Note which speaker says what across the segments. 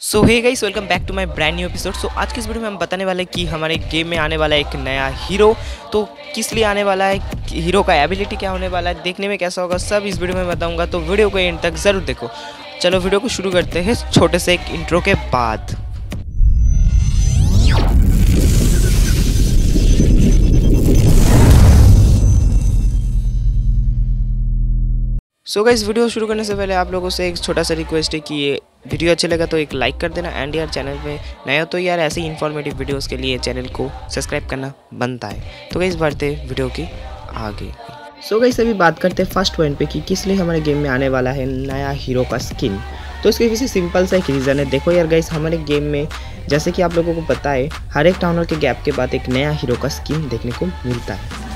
Speaker 1: So hey guys welcome back to my brand new episode so आज की इस video में हम बताने वाले हैं कि हमारे गेम में आने वाला है एक नया हीरो तो किस लिए आने वाला है? हीरो का एबिलिटी क्या होने वाला है? देखने में कैसा होगा? सब इस वीडियो में बताऊँगा। तो वीडियो को एंड तक ज़रूर देखो। चलो, वीडियो को शुरू करते हैं छोटे से एक इंट्रो के बाद। सो so इस वीडियो शुरू करने से पहले आप लोगों से एक छोटा सा रिक्वेस्ट है कि ये वीडियो अच्छा लगा तो एक लाइक कर देना एंड यार चैनल पे नया तो यार ऐसे ही इन्फॉर्मेटिव वीडियोस के लिए चैनल को सब्सक्राइब करना बनता है। तो गई बढ़ते वीडियो की आगे। सो गई अभी बात करते हैं फ़र्स्ट पॉइंट पे कि किस लिए हमारे गेम में आने वाला है नया हीरो का स्किन तो इसके पीछे सिंपल सा एक रीज़न है। देखो यार गाइस हमारे गेम में जैसे कि आप लोगों को पता है, हर एक टाउनर के गैप के बाद एक नया हीरो का स्किन देखने को मिलता है।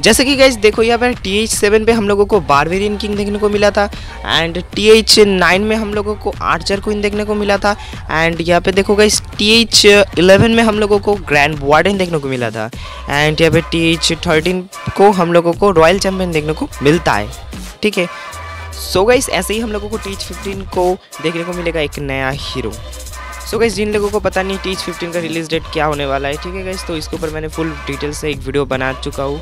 Speaker 1: जैसे कि गाइज़ देखो यहाँ पर टी एच सेवन पर हम लोगों को बारवेरियन किंग देखने को मिला था एंड टी एच नाइन में हम लोगों को आर्चर क्वीन देखने को मिला था एंड यहाँ पे देखो गाइज़ टी एच इलेवन में हम लोगों को ग्रैंड वार्डन देखने को मिला था एंड यहाँ पे टी एच थर्टीन को हम लोगों को रॉयल चैम्पियन देखने को मिलता है, ठीक है? सो गाइस ऐसे ही हम लोगों को टी एच फिफ्टीन को देखने को मिलेगा एक नया हीरो सो so जिन लोगों को पता नहीं टीच फिफ्टीन का रिलीज़ डेट क्या होने वाला है, ठीक है गाइस तो इसके ऊपर मैंने फुल डिटेल से एक वीडियो बना चुका हूँ।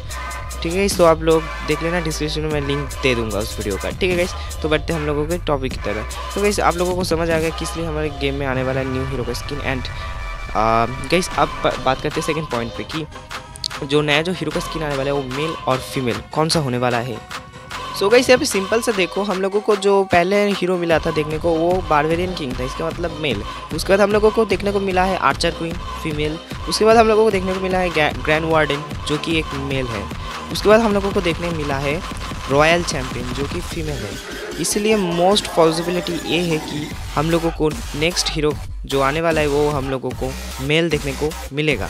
Speaker 1: ठीक है तो आप लोग देख लेना डिस्क्रिप्शन में मैं लिंक दे दूँगा उस वीडियो का, ठीक है गाइस तो बढ़ते हम लोगों के टॉपिक की तरह तो गाइस आप लोगों को समझ आ गया किस लिए हमारे गेम में आने वाला न्यू हीरो का स्किन एंड गाइस अब बात करते हैं सेकेंड पॉइंट पे कि जो नया जो हीरो का स्किन आने वाला है वो मेल और फीमेल कौन सा होने वाला है? सो so गाइस यहाँ पे सिंपल से देखो, हम लोगों को जो पहले हीरो मिला था देखने को, वो बारवेरियन किंग था, इसका मतलब मेल उसके बाद हम लोगों को देखने को मिला है आर्चर क्वीन फीमेल उसके बाद हम लोगों को देखने को मिला है ग्रैंड वार्डन जो कि एक मेल है। उसके बाद हम लोगों को देखने मिला है रॉयल चैम्पियन जो कि फीमेल है। इसलिए मोस्ट पॉसिबिलिटी ये है कि हम लोगों को नेक्स्ट हीरो जो आने वाला है, वो हम लोगों को मेल देखने को मिलेगा।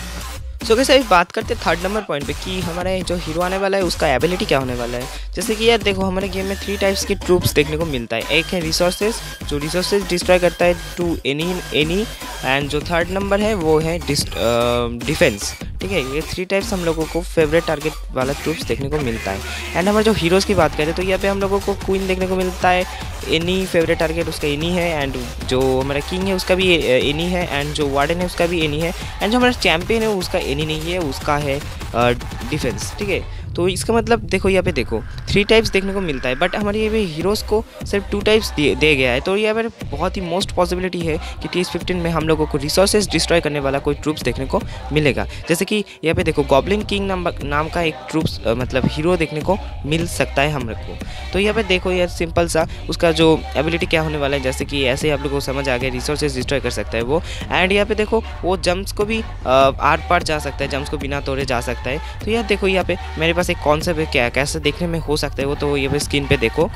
Speaker 1: सो कैसे अभी बात करते हैं थर्ड नंबर पॉइंट पे कि हमारे जो हीरो आने वाला है, उसका एबिलिटी क्या होने वाला है। जैसे कि यार देखो, हमारे गेम में थ्री टाइप्स के ट्रूप्स देखने को मिलता है। एक है रिसोर्सेज जो रिसोर्सेज डिस्ट्रॉय करता है टू एनी एनी एंड जो थर्ड नंबर है, वो है डिफेंस ठीक है, ये थ्री टाइप्स हम लोगों को फेवरेट टारगेट वाला ट्रूप्स देखने को मिलता है। एंड हमारे जो हीरोज़ की बात करें तो यहाँ पे हम लोगों को क्वीन देखने को मिलता है एनी फेवरेट टारगेट उसका एनी है एंड जो हमारा किंग है उसका भी एनी है एंड जो वार्डन है उसका भी एनी है एंड जो हमारा चैम्पियन है उसका एनी नहीं है, उसका है डिफेंस ठीक है? तो इसका मतलब देखो यहाँ पे देखो थ्री टाइप्स देखने को मिलता है बट हमारे ये हीरोज़ को सिर्फ़ टू टाइप्स दे, दे गया है। तो यहाँ पर बहुत ही मोस्ट पॉसिबिलिटी है कि टी फिफ्टीन में हम लोगों को रिसोर्सेज डिस्ट्रॉय करने वाला कोई ट्रूप्स देखने को मिलेगा। जैसे कि यहाँ पे देखो गॉबलिन किंग नाम नाम का एक ट्रूप्स मतलब हीरो देखने को मिल सकता है हम लोग को। तो यहाँ पे देखो यार सिंपल सा उसका जो एबिलिटी क्या होने वाला है जैसे कि ऐसे ही आप लोग को समझ आ गया रिसोर्सेज डिस्ट्रॉय कर सकता है वो। एंड यहाँ पे देखो वो जम्प्स को भी आर पार जा सकता है जम्प्स को बिना तोड़े जा सकता है। तो यार देखो यहाँ पे मेरे पास एक कॉन्सेप्ट है क्या, कैसे देखने में हो सकता है वो तो ये भी स्क्रीन पे देखो।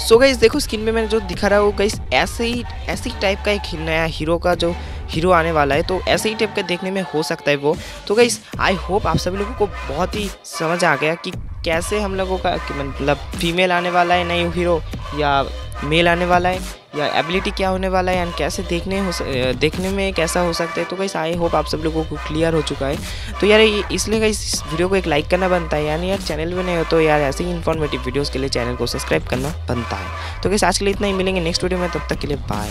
Speaker 1: सो गाइस देखो स्क्रीन पे मैंने जो दिखा रहा है वो गाइस ऐसे ही ऐसे ही टाइप का एक नया हीरो का जो हीरो आने वाला है तो ऐसे ही टाइप का देखने में हो सकता है वो। तो गाइस आई होप आप सभी लोगों को बहुत ही समझ आ गया कि कैसे हम लोगों का मतलब फीमेल आने वाला है, नई हीरो या मेल आने वाला है। या एबिलिटी क्या होने वाला है एंड कैसे देखने हो देखने में कैसा हो सकता है तो कैसे आई होप आप सब लोगों को क्लियर हो चुका है। तो यार इसलिए इस वीडियो को एक लाइक करना बनता है, यानी यार चैनल में नहीं हो तो यार ऐसे ही इन्फॉर्मेटिव वीडियोज़ के लिए चैनल को सब्सक्राइब करना बनता है। तो कैसे आज के लिए इतना ही, मिलेंगे नेक्स्ट वीडियो में, तब तक के लिए बाय